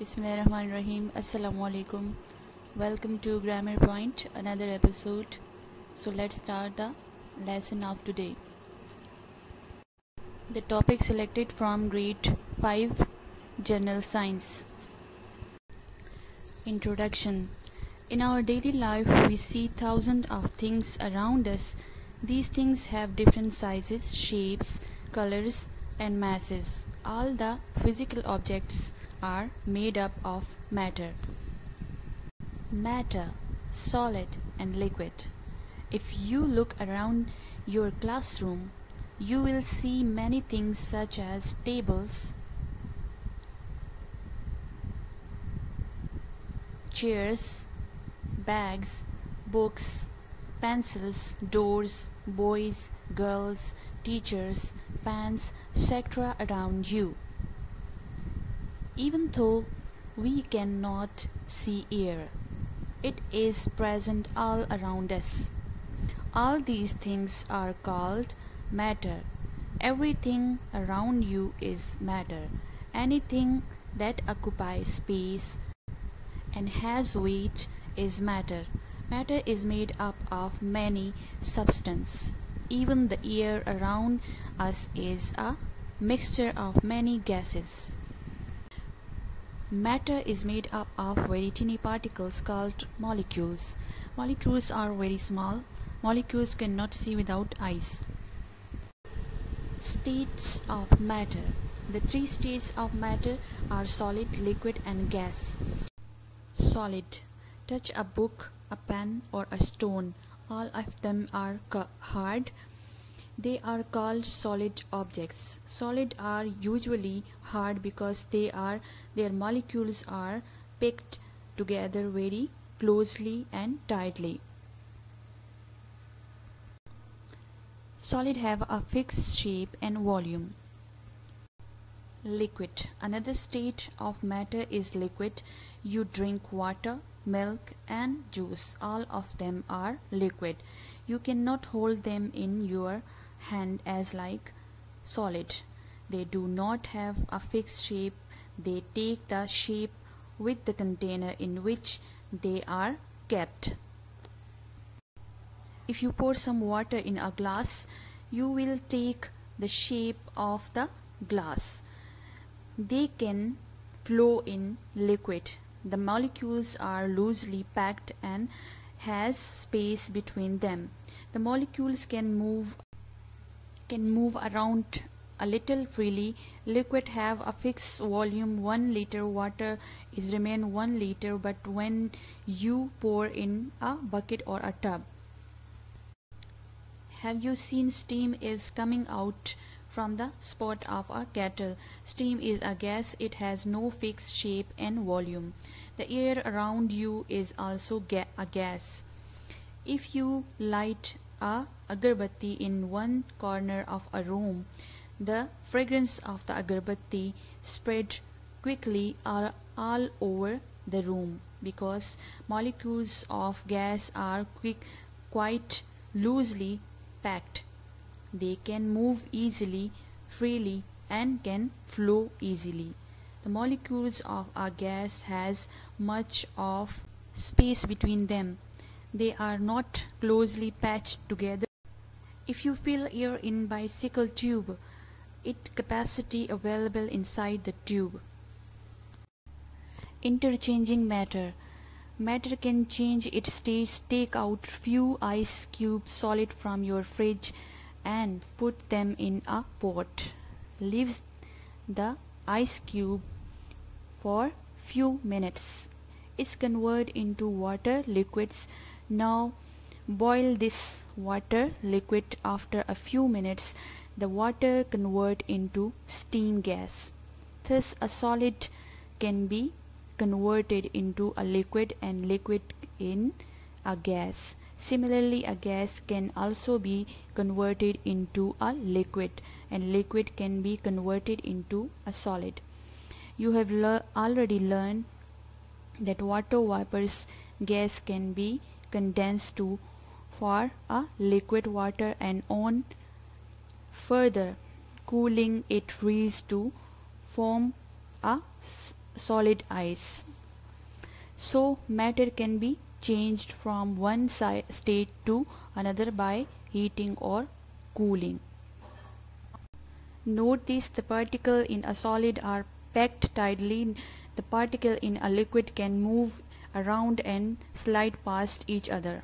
Bismillahirrahmanirrahim. Assalamu alaikum. Welcome to Grammar Point, another episode. So let's start the lesson of today. The topic selected from grade 5 General Science. Introduction In our daily life, we see thousands of things around us. These things have different sizes, shapes, colors, and masses. All the physical objects are made up of matter. Matter, solid and liquid. If you look around your classroom, you will see many things such as tables, chairs, bags, books, pencils, doors, boys, girls, teachers, fans, etc. around you. Even though we cannot see air, it is present all around us. All these things are called matter. Everything around you is matter. Anything that occupies space and has weight is matter. Matter is made up of many substances. Even the air around us is a mixture of many gases. Matter is made up of very tiny particles called molecules. Molecules are very small. Molecules cannot see without eyes. States of matter. The three states of matter are solid, liquid, and gas. Solid. Touch a book, a pen, or a stone. All of them are hard. They are called solid objects. Solid are usually hard because they are their molecules are packed together very closely and tightly. Solid have a fixed shape and volume. Liquid. Another state of matter is liquid. You drink water, milk and juice. All of them are liquid. You cannot hold them in your hand as like solid. They do not have a fixed shape. They take the shape with the container in which they are kept. If you pour some water in a glass, you will take the shape of the glass. They can flow in liquid. The molecules are loosely packed and has space between them. The molecules can move can move around a little freely. Liquid have a fixed volume 1 liter water is remain 1 liter but when you pour in a bucket or a tub. Have you seen steam is coming out from the spot of a kettle? Steam is a gas. It has no fixed shape and volume. The air around you is also ga a gas. If you light a agarbatti in one corner of a room, the fragrance of the agarbatti spread quickly all, over the room because molecules of gas are quick, quite loosely packed. They can move easily, freely and can flow easily. The molecules of a gas has much of space between them. They are not closely patched together. If you fill air in bicycle tube, it capacity available inside the tube. Interchanging matter. Matter can change its state. Take out few ice cubes solid from your fridge and put them in a pot. Leaves the ice cube for few minutes. It's converted into water liquids. Now boil this water liquid after a few minutes the water convert into steam gas. Thus a solid can be converted into a liquid and liquid in a gas. Similarly, a gas can also be converted into a liquid and liquid can be converted into a solid. You have le already learned that water vapors gas can be condensed to for a liquid water and on further cooling it freezes to form a solid ice. So matter can be changed from one state to another by heating or cooling. Note this the particle in a solid are packed tightly. The particle in a liquid can move around and slide past each other.